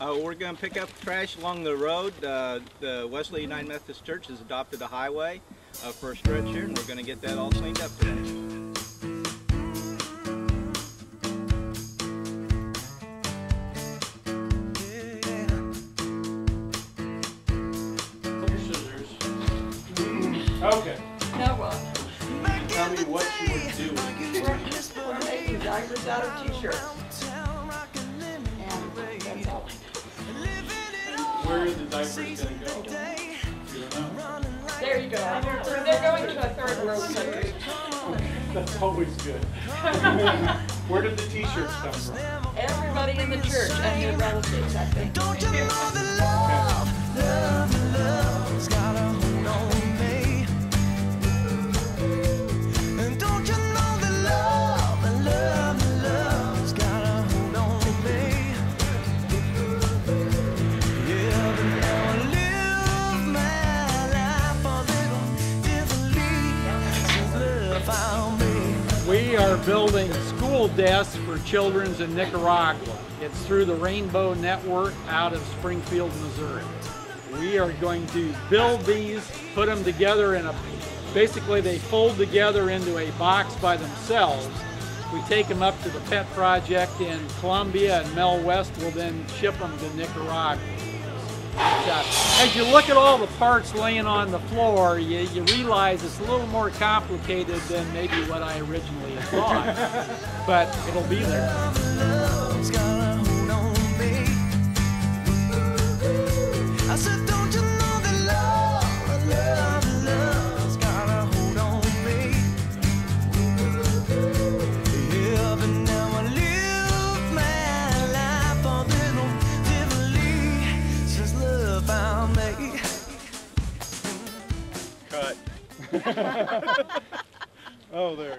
Uh, we're going to pick up trash along the road. Uh, the Wesley United Methodist Church has adopted a highway uh, for a stretch here, and we're going to get that all cleaned up today. Scissors. Okay, No, well, tell me what you were doing. we're, we're making diapers out of t-shirts. Where are the diapers gonna go? You don't know? There you go. They're, they're going to a third world country. That's always good. Where did the t-shirts come from? Everybody in the church and their relatives, I think. Are building school desks for children's in Nicaragua. It's through the Rainbow Network out of Springfield, Missouri. We are going to build these, put them together in a, basically they fold together into a box by themselves. We take them up to the Pet Project in Columbia and Mel West will then ship them to Nicaragua. Uh, as you look at all the parts laying on the floor, you, you realize it's a little more complicated than maybe what I originally thought. but it'll be there. Me. Cut. oh, there.